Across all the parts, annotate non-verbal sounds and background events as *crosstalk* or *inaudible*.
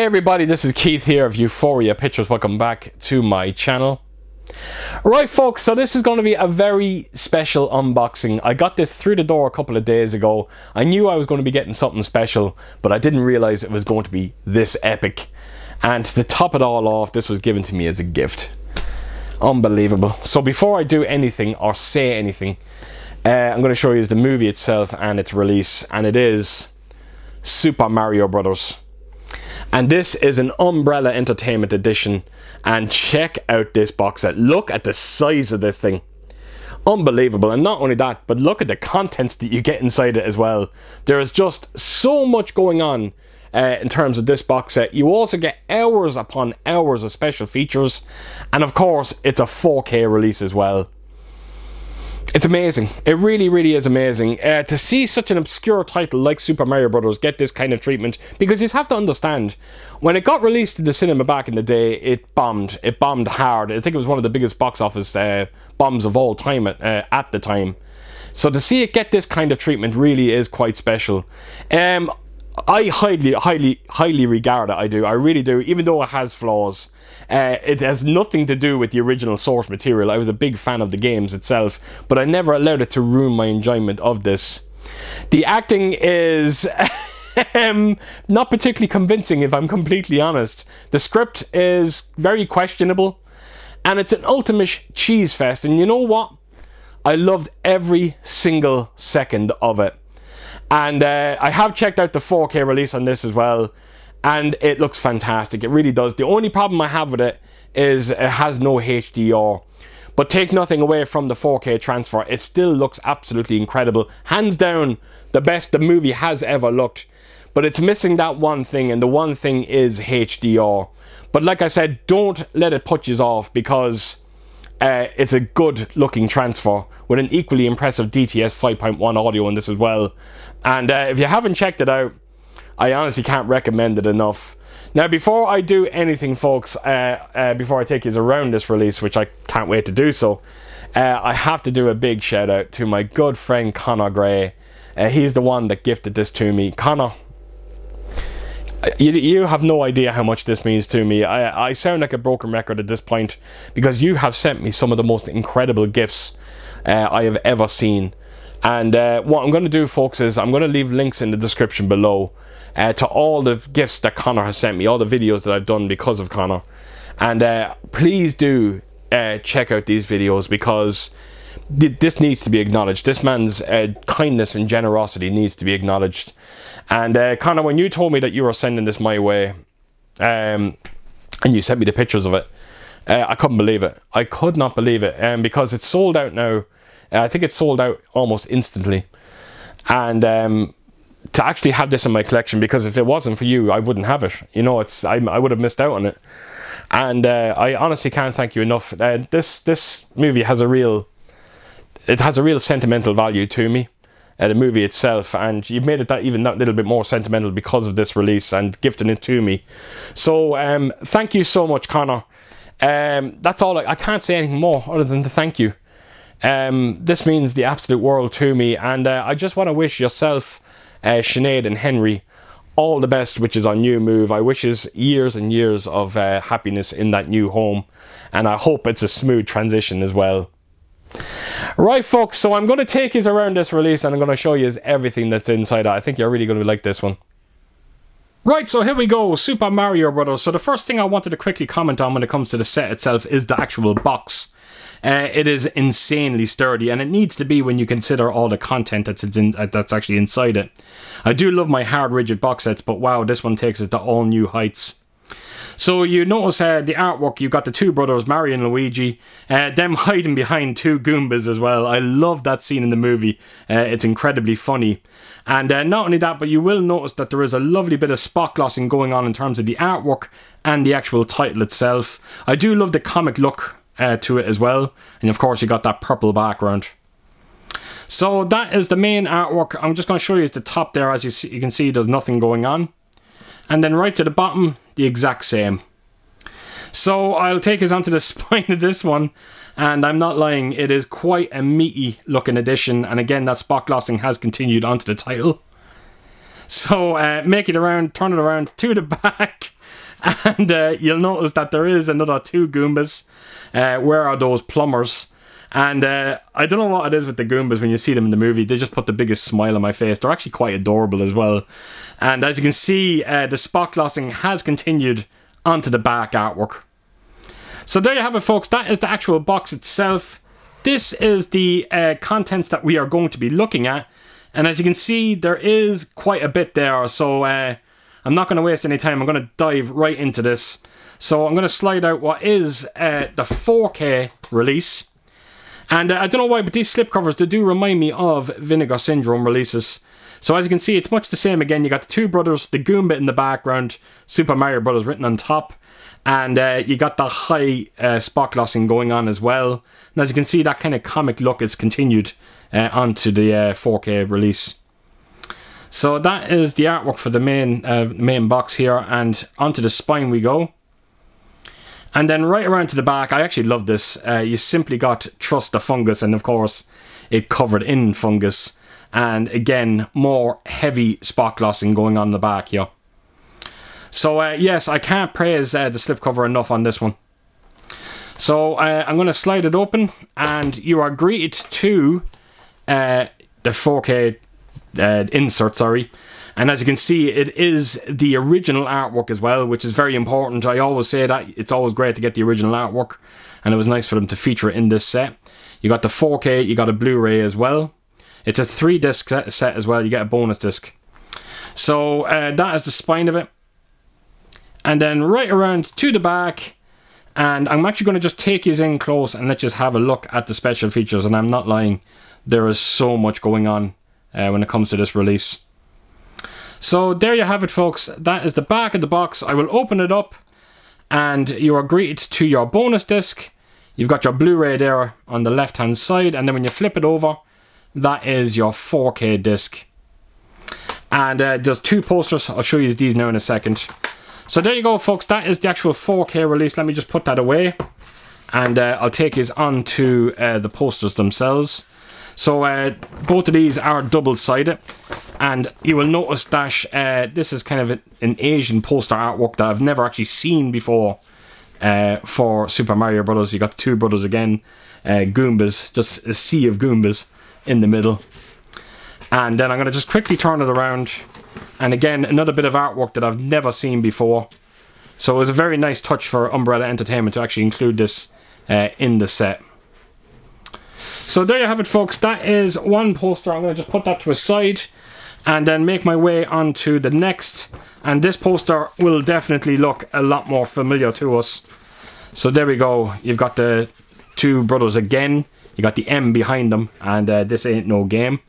Hey everybody, this is Keith here of Euphoria Pictures. Welcome back to my channel. Right folks, so this is going to be a very special unboxing. I got this through the door a couple of days ago. I knew I was going to be getting something special, but I didn't realize it was going to be this epic. And to top it all off, this was given to me as a gift. Unbelievable. So before I do anything or say anything, uh, I'm going to show you the movie itself and its release. And it is Super Mario Brothers. And this is an Umbrella Entertainment Edition. And check out this box set. Look at the size of this thing. Unbelievable. And not only that, but look at the contents that you get inside it as well. There is just so much going on uh, in terms of this box set. You also get hours upon hours of special features. And of course, it's a 4K release as well it's amazing. It really, really is amazing uh, to see such an obscure title like Super Mario Brothers get this kind of treatment. Because you have to understand, when it got released in the cinema back in the day, it bombed. It bombed hard. I think it was one of the biggest box office uh, bombs of all time at, uh, at the time. So to see it get this kind of treatment really is quite special. Um, I highly, highly, highly regard it. I do. I really do. Even though it has flaws, uh, it has nothing to do with the original source material. I was a big fan of the games itself, but I never allowed it to ruin my enjoyment of this. The acting is. *laughs* um, not particularly convincing, if I'm completely honest. The script is very questionable, and it's an ultimate cheese fest. And you know what? I loved every single second of it. And uh, I have checked out the 4K release on this as well, and it looks fantastic. It really does. The only problem I have with it is it has no HDR. But take nothing away from the 4K transfer, it still looks absolutely incredible. Hands down, the best the movie has ever looked. But it's missing that one thing, and the one thing is HDR. But like I said, don't let it put you off because uh, it's a good looking transfer with an equally impressive DTS 5.1 audio in this as well. And uh, if you haven't checked it out, I honestly can't recommend it enough. Now, before I do anything, folks, uh, uh, before I take you around this release, which I can't wait to do so, uh, I have to do a big shout out to my good friend Conor Gray. Uh, he's the one that gifted this to me. Conor, you, you have no idea how much this means to me. I, I sound like a broken record at this point because you have sent me some of the most incredible gifts uh, I have ever seen. And uh, what I'm going to do, folks, is I'm going to leave links in the description below uh, to all the gifts that Conor has sent me, all the videos that I've done because of Conor. And uh, please do uh, check out these videos because this needs to be acknowledged. This man's uh, kindness and generosity needs to be acknowledged. And uh, Conor, when you told me that you were sending this my way, um, and you sent me the pictures of it, I couldn't believe it. I could not believe it, um, because it's sold out now I think it sold out almost instantly. And um, to actually have this in my collection, because if it wasn't for you, I wouldn't have it. You know, it's I, I would have missed out on it. And uh, I honestly can't thank you enough. Uh, this this movie has a real, it has a real sentimental value to me. Uh, the movie itself, and you've made it that even that little bit more sentimental because of this release and gifting it to me. So um, thank you so much, Conor. Um, that's all. I, I can't say anything more other than to thank you. Um, this means the absolute world to me, and uh, I just want to wish yourself, uh, Sinead and Henry, all the best, which is our new move. I wish us years and years of uh, happiness in that new home, and I hope it's a smooth transition as well. Right, folks, so I'm going to take you around this release and I'm going to show you everything that's inside. I think you're really going to like this one. Right, so here we go, Super Mario Brothers. So the first thing I wanted to quickly comment on when it comes to the set itself is the actual box. Uh, it is insanely sturdy, and it needs to be when you consider all the content that's in, uh, that's actually inside it. I do love my hard rigid box sets, but wow, this one takes it to all new heights. So you notice uh, the artwork, you've got the two brothers, Mario and Luigi, uh, them *laughs* hiding behind two Goombas as well. I love that scene in the movie. Uh, it's incredibly funny. And uh, not only that, but you will notice that there is a lovely bit of spot glossing going on in terms of the artwork and the actual title itself. I do love the comic look uh, to it as well. And of course you got that purple background. So that is the main artwork. I'm just going to show you the top there. As you, see, you can see, there's nothing going on. And then right to the bottom, the exact same. So I'll take us onto the *laughs* spine of this one. And I'm not lying, it is quite a meaty looking edition. And again, that spot glossing has continued onto the title. So uh, make it around, turn it around to the *laughs* back. And uh, you'll notice that there is another two Goombas. Uh, where are those plumbers? And uh, I don't know what it is with the Goombas when you see them in the movie. They just put the biggest smile on my face. They're actually quite adorable as well. And as you can see, uh, the spot glossing has continued onto the back artwork. So there you have it, folks. That is the actual box itself. This is the uh, contents that we are going to be looking at. And as you can see, there is quite a bit there. So uh, I'm not going to waste any time. I'm going to dive right into this. So I'm going to slide out what is uh, the 4K release. And uh, I don't know why, but these slipcovers, they do remind me of Vinegar Syndrome releases. So as you can see, it's much the same again. You got the two brothers, the Goomba in the background, Super Mario Brothers written on top. And uh, you got the high uh, spot glossing going on as well. And as you can see, that kind of comic look is continued uh, onto the 4K uh, release. So that is the artwork for the main uh, main box here. And onto the spine we go. And then right around to the back, I actually love this. Uh, you simply got Trust the Fungus, and of course, it covered in fungus. And again, more heavy spot glossing going on the back here. So, uh, yes, I can't praise uh, the slipcover enough on this one. So, uh, I'm going to slide it open, and you are greeted to uh, the 4K uh, insert, sorry. And as you can see, it is the original artwork as well, which is very important. I always say that it's always great to get the original artwork, and it was nice for them to feature it in this set. You got the 4K, you got a Blu-ray as well. It's a three disc set as well. You get a bonus disc. So uh, that is the spine of it. And then right around to the back. And I'm actually going to just take you in close and let's just have a look at the special features. And I'm not lying. There is so much going on uh, when it comes to this release. So there you have it, folks. That is the back of the box. I will open it up and you are greeted to your bonus disc. You've got your Blu-ray there on the left-hand side and then when you flip it over, that is your 4K disc. And uh, there's two posters. I'll show you these now in a second. So there you go, folks. That is the actual 4K release. Let me just put that away. And uh, I'll take you on to uh, the posters themselves. So uh, both of these are double-sided. And you will notice that uh, this is kind of an Asian poster artwork that I've never actually seen before uh, for Super Mario Brothers. You got two brothers again, uh, Goombas, just a sea of Goombas in the middle. And then I'm going to just quickly turn it around. And again, another bit of artwork that I've never seen before. So it was a very nice touch for Umbrella Entertainment to actually include this uh, in the set. So there you have it folks, that is one poster. I'm going to just put that to a side and then make my way on to the next. And this poster will definitely look a lot more familiar to us. So there we go, you've got the two brothers again. You got the M behind them, and uh, this ain't no game.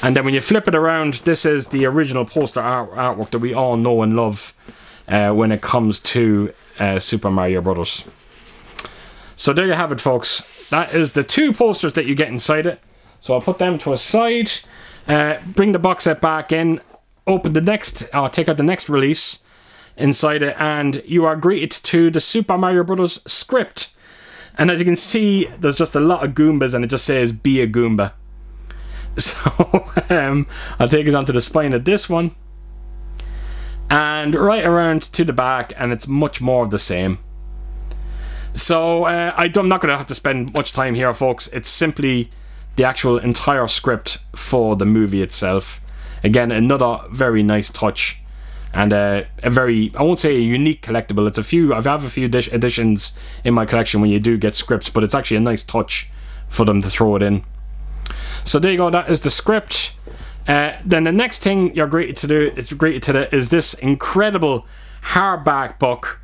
And then when you flip it around, this is the original poster art artwork that we all know and love uh, when it comes to uh, Super Mario Brothers. So there you have it, folks. That is the two posters that you get inside it. So I'll put them to a side, uh, bring the box set back in, open the next, I'll take out the next release inside it, and you are greeted to the Super Mario Brothers script. And as you can see, there's just a lot of Goombas and it just says, be a Goomba. *laughs* So, um, I'll take us onto the spine of this one. And right around to the back, and it's much more of the same. So, uh, I'm not going to have to spend much time here, folks. It's simply the actual entire script for the movie itself. Again, another very nice touch and uh, a very I won't say a unique collectible. It's a few I've have a few editions in my collection when you do get scripts, but it's actually a nice touch for them to throw it in. So there you go. That is the script. Uh, then the next thing you're greeted to do is greeted to the, is this incredible hardback book,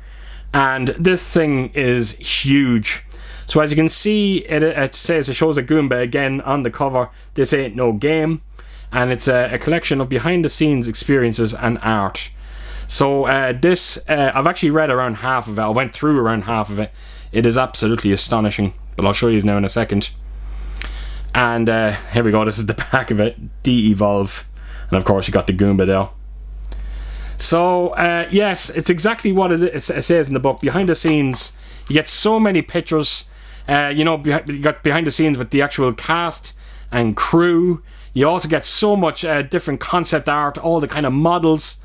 and this thing is huge. So as you can see, it, it says it shows a Goomba again on the cover. This ain't no game, and it's a, a collection of behind the scenes experiences and art. So uh, this, uh, I've actually read around half of it. I went through around half of it. It is absolutely astonishing, but I'll show you now in a second. And uh, here we go. This is the *laughs* back of it. De-evolve, and of course you got the Goomba there. So uh, yes, it's exactly what it, says in the book. Behind the scenes, you get so many pictures. Uh, you know, you got behind the scenes with the actual cast and crew. You also get so much uh, different concept art, all the kind of models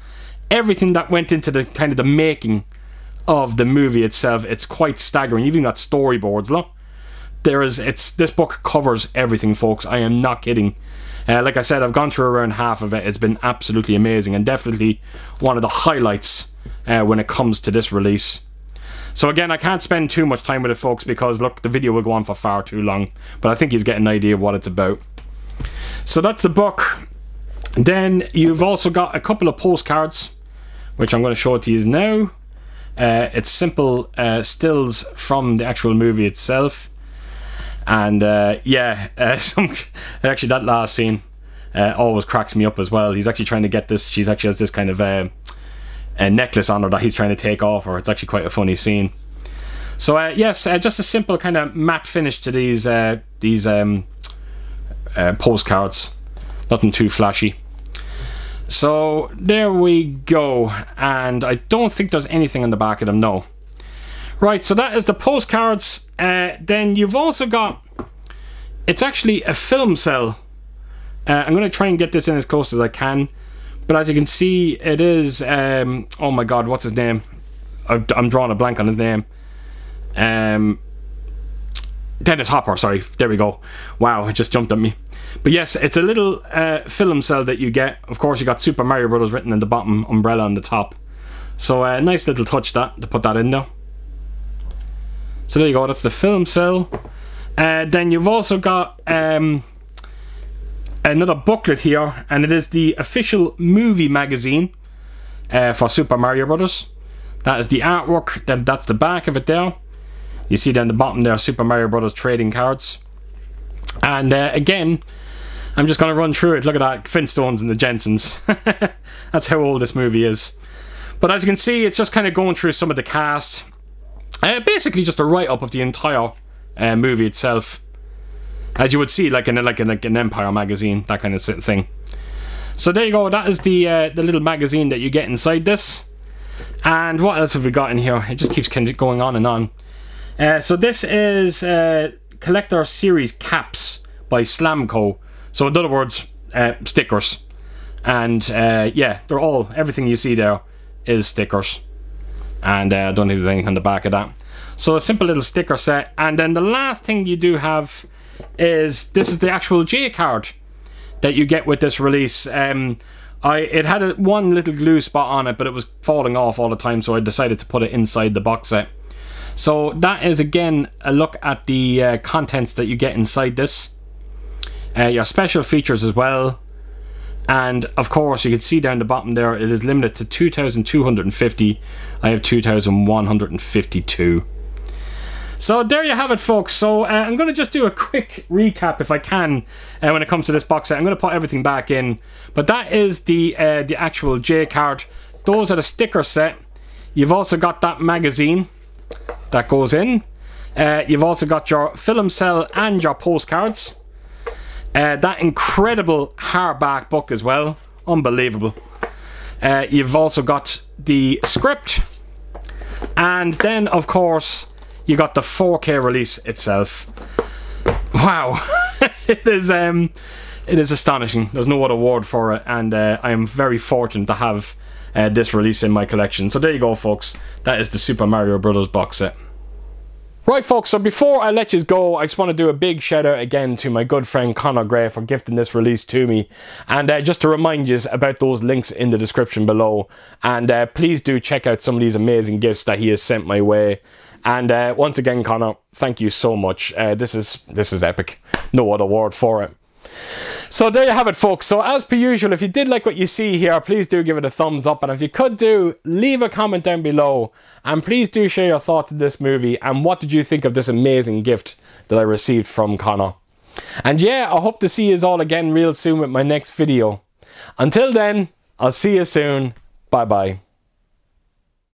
everything that went into the kind of the making of the movie itself, it's quite staggering. You've even got storyboards, look. There is it's this book covers everything, folks. I am not kidding. Uh, like I said, I've gone through around half of it. It's been absolutely amazing and definitely one of the highlights uh, when it comes to this release. So again, I can't spend too much time with it, folks, because look, the video will go on for far too long. But I think he's getting an idea of what it's about. So that's the book. Then you've also got a couple of postcards, which I'm going to show to you now. Uh, it's simple uh, stills from the actual movie itself. And uh, yeah, *laughs* uh, some, actually that last scene uh, always cracks me up as well. He's actually trying to get this. She's actually has this kind of uh, a necklace on her that he's trying to take off her. It's actually quite a funny scene. So uh, yes, uh, just a simple kind of matte finish to these uh, these um, postcards. Nothing too flashy. So there we go, and I don't think there's anything on the back of them. No. Right, so that is the postcards. Uh, then you've also got. It's actually a film cell. Uh, I'm going to try and get this in as close as I can. But as you can see, it is. Um, oh my god, what's his name? I'm drawing a blank on his name. Um, Dennis Hopper, sorry. There we go. Wow, it just jumped at me. But yes, it's a little uh, film cell that you get. Of course, you got Super Mario Brothers written in the bottom, umbrella on the top. So a uh, nice little touch that to put that in there. So there you go. That's the film cell. Uh, then you've also got um, another booklet here, and it is the official movie magazine uh, for Super Mario Brothers. That is the artwork. Then that's the back of it there. You see down the bottom there, Super Mario Brothers trading cards. And uh, again, I'm just going to run through it. Look at that, Flintstones and the Jensens. *laughs* that's how old this movie is. But as you can see, it's just kind of going through some of the cast. Uh, basically, just a write-up of the entire uh, movie itself as you would see like in a, like in like an Empire magazine, that kind of thing. So there you go. That is the uh, the little magazine that you get inside this. And what else have we got in here? It just keeps going on and on. Uh, so this is uh, collector series caps by Slamco. So in other words, uh, stickers. And uh, yeah, they're all everything you see there is stickers. And uh, I don't think there's anything on the back of that. So a simple little sticker set. And then the last thing you do have is this is the actual J card that you get with this release. Um, I it had a, one little glue spot on it, but it was falling off all the time, so I decided to put it inside the box set. So that is again a look at the uh, contents that you get inside this. Uh, your special features as well. And of course, you can see down the bottom there, it is limited to 2,250. I have 2,152. So there you have it, folks. So uh, I'm going to just do a quick recap, if I can, uh, when it comes to this box set. I'm going to put everything back in. But that is the uh, the actual J card. Those are the sticker set. You've also got that magazine that goes in. Uh, you've also got your film cell and your postcards. Uh, that incredible hardback book as well. Unbelievable. Uh, you've also got the script. And then, of course, you got the 4K release itself. Wow, *laughs* it is um, it is astonishing. There's no other word for it, and uh, I am very fortunate to have uh, this release in my collection. So there you go, folks. That is the Super Mario Brothers box set. Right folks, so before I let you go, I just want to do a big shout out again to my good friend Conor Gray for gifting this release to me. And uh, just to remind you about those links in the description below. And uh, please do check out some of these amazing gifts that he has sent my way. And uh, once again, Conor, thank you so much. Uh, this is this is epic. No other word for it. So there you have it folks. So as per usual, if you did like what you see here, please do give it a thumbs up. And if you could do, leave a comment down below. And please do share your thoughts of this movie. And what did you think of this amazing gift that I received from Conor? And yeah, I hope to see you all again real soon with my next video. Until then, I'll see you soon. Bye bye.